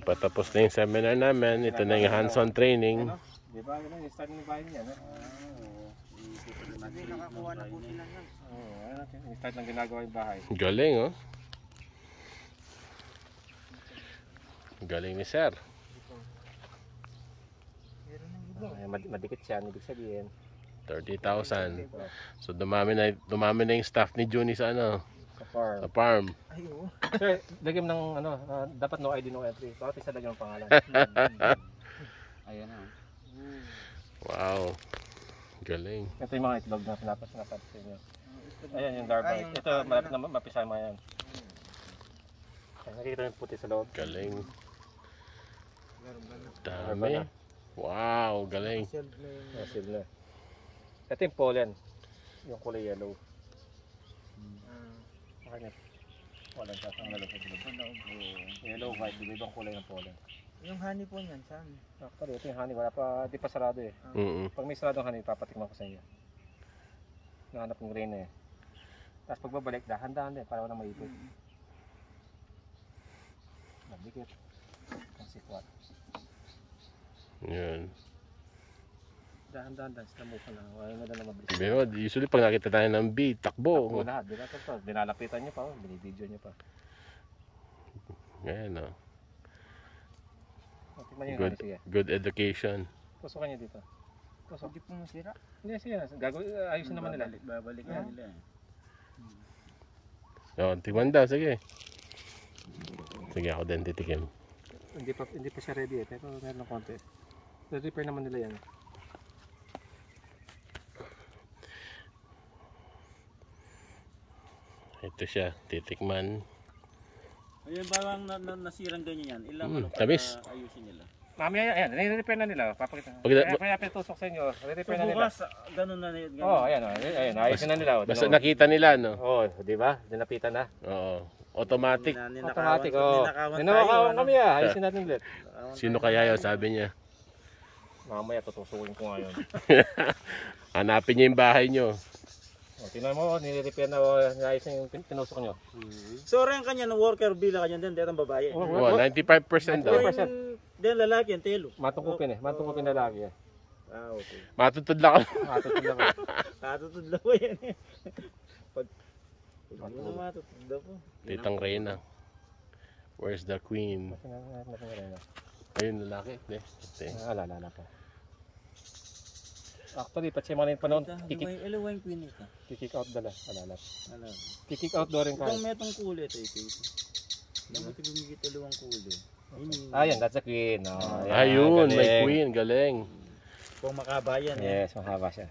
Patapos na yung seminar namin. Ito na yung hands-on training. Ano? Di ba? Yun yung start ng bahay niya. No? Hindi nakakuha na po sila nun. Oo? Yung start ng ginagawa yung bahay. Galing, oh. Galing ni sir. Ay, mad- madikit siya, ibig sabihin. 30,000. So dumami na dumami na yung staff ni Juni sa ano, Sa farm. sa farm. Ay, oo. Sir, lagyan mo ng ano, ah, dapat no ID, no entry. Bakit isa lagyan ng pangalan? Ayan na. Wow. Galing. Ito yung mga itlog na pinapas na sa inyo. Ayan yung darbite. Ito, malapit na mapisama yan. Ay, nakikita yung puti sa loob. Galing. Dami. Wow, galing. Ah, seal na. Ito yung pollen. Yung kulay yellow. Bakit Pollen siya. Ang lalo sa loob. Yellow, white. Di ba ibang kulay ng pollen? Yung honey po niyan, saan? Actually, ito yung honey. Wala pa, di pa sarado eh. Mm. Pag may saradong honey, papatikman ko sa inyo. Nahanap ng grain eh. Tapos pagbabalik, dahan-dahan din para walang maipit. Nabikit. Ang sikwat. Yan. Dahan-dahan, dahil sila mukha na. Wala na lang mabilis. Pero usually pag nakita tayo ng bee, Takbo takbo. lahat. Na to. Dinalapitan nyo pa. Oh. Binibidyo nyo pa. Ngayon, oh. O, Tingnan yung Good. Sige. good education. Tusukan nyo dito. Tusok. Hindi po masira. Hindi, sige. Gagawin, ayusin naman nila. Babalik na nila. Oh, tingnan daw, sige. Sige, ako din titikim. Hindi pa, hindi pa siya ready eh. Pero meron ng konti. repair naman nila yan. Ito siya, titikman. Ayun, bawang na, na, nasirang ganyan yan. Ilang Mm, ano para tamis. ayusin nila. Mamaya, ayan. Re-repair na nila. Papakita. Pag- Kaya, kaya pitusok sa inyo. Re-repair So na nila. bukas, ganun na yun. Oo, oh, ayan. Oh, ayan. Ayusin na nila. Oh, Basta nakita nila, no? Oo, oh, di ba? Dinapitan na. Oo. Automatic. Automatic, oo. Oh. Ninakawan kami ah. Ayusin natin ulit. Sino kaya yun, sabi niya. Mamaya tutusukin ko ngayon. Hanapin niyo yung bahay niyo. O, tingnan mo, nire-repair na, oh, naayos na yung pin- pinusok nyo. So rin kanya ng worker bill kanya din, dito ang babae. Oh, Wow, 95% daw. Yung din lalaki ang telo. Matungkupin eh. Matungkupin na lagi eh. Ah, okay. Matutod lang ako. Matutulog ako. Katutudlaw ko yan eh. Pag Pag ano matutudlaw po. Titang Reyna. Where's the queen? Ayun, lalaki. Hindi. Hindi. Alala pa. Actually, pati mga yung panahon, kikik, Eluwa yung queen ito. kikik out dala. Alala. Ano? Kikik out daw rin Itong kahit. metong kulay ito ito. Dapat bumigit eluwang kulay. Yun Ah, yan, that's a queen. Oh, Ayun, may queen. Galing. Kung makabayan eh. Yes, mahaba siya.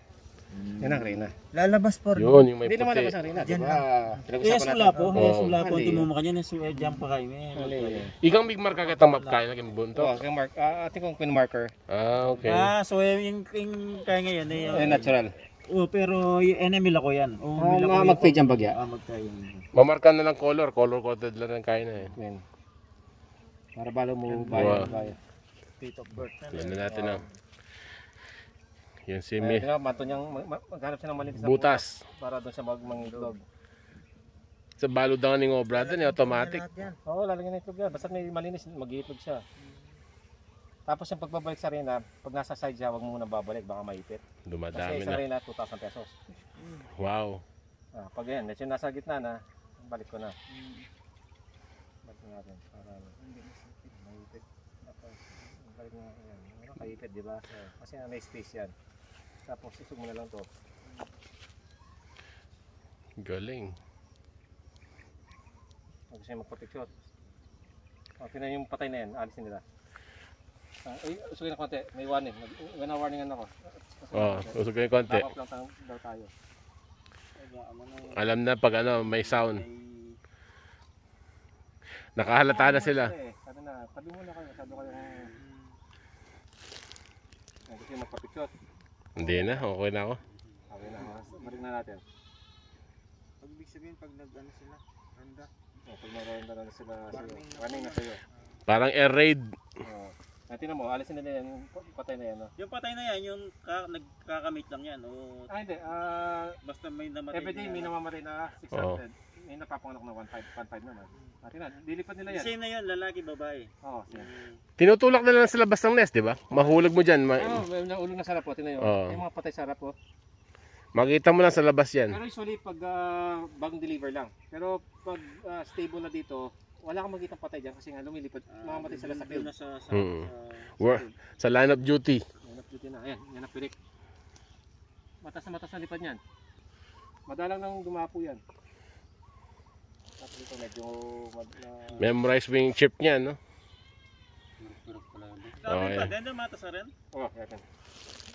Yan ang Reyna. Lalabas po rin. Yun, yung may Hindi naman puti. labas ang Reyna, di Diyan ba? Eh, Pinag-usapan sula po. Eh, Oo. sula po. Mali. Timo mo kanya na su eh, jump pa kayo. eh. Mali, mali. Ikang big mark agad ang map kaya naging bunto. Oh, kay Mark, ah, ating kong queen marker. Ah, okay. Ah, so eh, yung, yung kaya ngayon eh. Eh, natural. Oh, pero yung enemy ko yan. Oh, Ah, ko yan. mag-fade ang bagya. Ah, magkaya. Mamarkan na lang color. Color coded lang ang kaya na eh. Queen. Para balo mo Wow. bayan. bayan. Date of birth na. Yan na natin ah. Yan si Eh, Mi. tingnan, mato niyang, mag- mag- maghanap siya ng maliit na Butas. para doon siya mag mangitlog. Sa balo daw ni Ngobra eh, automatic. Oo, lalagyan ng itlog yan. Basta may malinis, mag-iitlog siya. Tapos yung pagbabalik sa arena, pag nasa side siya, huwag mo muna babalik, baka maipit. Kasi Dumadami sa na. arena, 2,000 pesos. Wow. Ah, pag yan, medyo nasa gitna na, balik ko na. Balik na natin. Para maipit. Tapos, balik mo yan. Ano, kaipit, di ba? Kasi may space yan. Tapos, isog mo na lang to. Galing. Huwag niya magproteksyon. O, tinan yung patay na yan, alisin nila. Ah, ay, usugin na konti. May warning. May na-warningan ako. Oh, usog ko yung konti. Back off lang tayo, daw tayo. Alam na pag ano, may sound. Nakahalata na sila. Eh, Sabi na, tabi muna kayo. Sabi ko yung... Gusto niya magpapicture. Hindi na, okay na ako. Okay na, ah, balik na natin. Pag ibig sabihin, pag nag-ano sila, randa. O, pag maganda na sila. Running na sa'yo. Parang air raid. O. Natin mo, alisin nila yan, yung patay na yan. No? Yung patay na yan, yung ka, nagkakamit lang yan. O Ah, hindi. Ah, basta may namatay. everyday na- may namamatay na Oo. 600. May napapanganak na 1.5 1.5 naman. Natin na, dilipat nila yan. Same na yun, lalaki, babae. Oo, siya. Tinutulak na lang sa labas ng nest, di ba? Mahulog mo dyan. Ma- Oo, may naulong na sarap po, tingnan nyo. Oo. Yung mga patay sarap po. makita mo lang sa labas yan. Pero usually pag ah, bagong deliver lang. Pero pag ah, stable na dito, wala kang makitang patay dyan kasi nga lumilipad, mamamatay sila sa field. sa, sa, Mm. sa, sa line of duty. Yan ang duty na. Ayan, yan ang pirik. Matas na matas na lipad niyan. Madalang nang dumapo yan. Ito medyo mad, na, Memorize mo yung chip niya, no? Oo, Dami pa, yan. dendo matas na rin. oh, yan.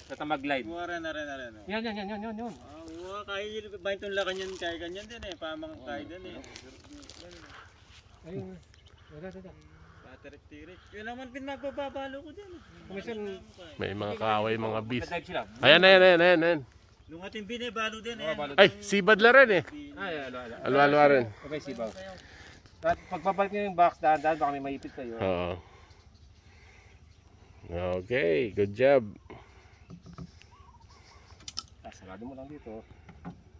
Ito mag-glide. Rin na rin na rin. oh. Yan, yan, yan, yan, yan, yan. Ah, buwa, kaya yun, bahin itong lakan yan, kaya ganyan din eh, pamang kaya din eh. Ayun. Wala, wala. Patirik-tirik. Yun naman pinagbababalo ko dyan. Kumisan, May mga kaaway, mga sila. Ayan, ayan, ayan, ayan, ayan. Nung ating binibalo din eh. Ay, sibad la rin eh. Ay, alo, alo. Alwa-alwa rin. Okay, sibaw. At pagbabalik nyo yung box, dahan-dahan, baka may maipit kayo. Oo. Okay, good job. Ah, sarado mo lang dito.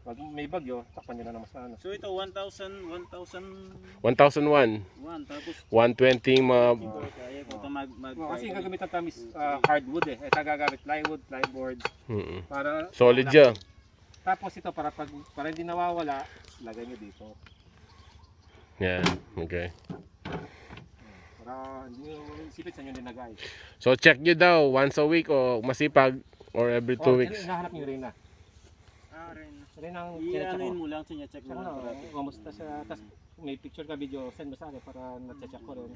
Pag may bagyo, takpan nyo na naman sa ano. So ito 1,000, 1,001 1001. tapos 120 mga... kaya ko ito mag, mag Oh, kasi gagamitan tamis ah, hardwood eh. Ito gagamit plywood, plyboard Mm-mm. para Solid siya. Tapos ito para pag para hindi nawawala, lagay nyo dito. Yan, okay. Para hindi nyo isipin saan nyo nilagay. So check nyo daw once a week o masipag or every two Oh, weeks. Hinahanap nyo rin na. Ah, rin. Rin ang I-anoin mo lang, sinya-check mo lang. kamusta siya. Tapos may picture ka video, send mo sa akin para na-check ko rin.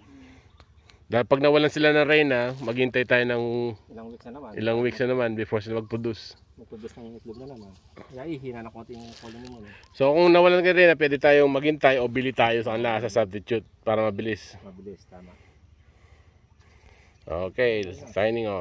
Dahil pag nawalan sila ng rain na, maghintay tayo ng Ilang weeks na naman. ilang weeks na naman before sila mag-produce. Mag-produce ng itlog na naman. Kaya ihina na konti yung colony mo. No? So kung nawalan ka rin na, pwede tayong maghintay o bili tayo sa kanila sa substitute para mabilis. Mabilis, tama. Okay, signing off.